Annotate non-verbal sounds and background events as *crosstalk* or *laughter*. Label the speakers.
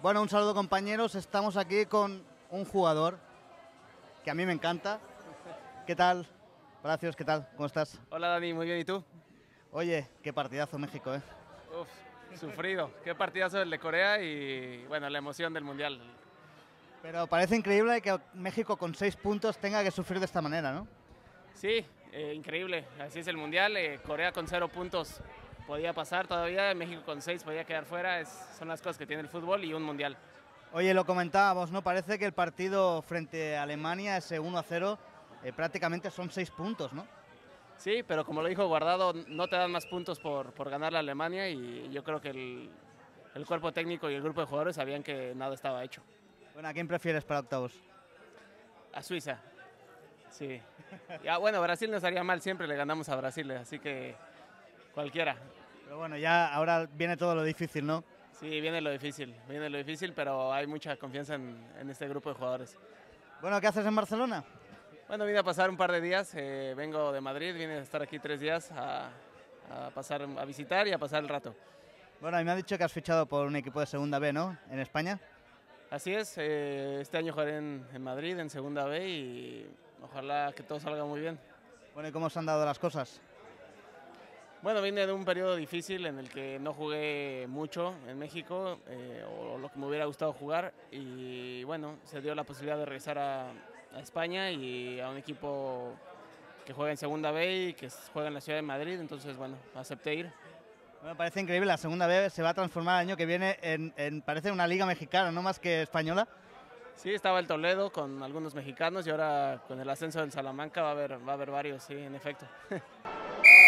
Speaker 1: Bueno, un saludo compañeros. Estamos aquí con un jugador que a mí me encanta. ¿Qué tal? Gracias, ¿qué tal? ¿Cómo estás?
Speaker 2: Hola Dani, muy bien, ¿y tú?
Speaker 1: Oye, qué partidazo México, ¿eh?
Speaker 2: Uf, sufrido. qué partidazo el de Corea y bueno, la emoción del Mundial.
Speaker 1: Pero parece increíble que México con seis puntos tenga que sufrir de esta manera, ¿no?
Speaker 2: Sí, eh, increíble. Así es el Mundial. Eh, Corea con cero puntos podía pasar todavía, México con seis podía quedar fuera. son las cosas que tiene el fútbol y un Mundial.
Speaker 1: Oye, lo comentábamos, ¿no? Parece que el partido frente a Alemania, ese 1 a 0, eh, prácticamente son seis puntos, ¿no?
Speaker 2: Sí, pero como lo dijo Guardado, no te dan más puntos por, por ganar la Alemania y yo creo que el, el, cuerpo técnico y el grupo de jugadores sabían que nada estaba hecho.
Speaker 1: Bueno, ¿a quién prefieres para octavos?
Speaker 2: A Suiza. Sí. *laughs* Ya, bueno, Brasil nos haría mal, siempre le ganamos a Brasil, así que cualquiera.
Speaker 1: Pero bueno, ya ahora viene todo lo difícil, ¿no?
Speaker 2: Sí, viene lo difícil, viene lo difícil, pero hay mucha confianza en, en este grupo de jugadores.
Speaker 1: Bueno, ¿qué haces en Barcelona?
Speaker 2: Bueno, vine a pasar un par de días, eh, vengo de Madrid, vine a estar aquí tres días a, pasar, a visitar y a pasar el rato.
Speaker 1: Bueno, y me ha dicho que has fichado por un equipo de Segunda B, ¿no? En España.
Speaker 2: Así es, eh, este año jugaré en, en, Madrid, en Segunda B y ojalá que todo salga muy bien.
Speaker 1: Bueno, ¿y cómo se han dado las cosas?
Speaker 2: Bueno, vine de un periodo difícil en el que no jugué mucho en México, eh, o lo que me hubiera gustado jugar, y bueno, se dio la posibilidad de regresar a, a España y a un equipo que juega en Segunda B y que juega en la ciudad de Madrid, entonces bueno, acepté ir.
Speaker 1: Me parece increíble, la Segunda B se va a transformar el año que viene en, parece una liga mexicana, no más que española.
Speaker 2: Sí, estaba el Toledo con algunos mexicanos y ahora con el ascenso del Salamanca va a haber, va a haber varios, sí, en efecto. *laughs*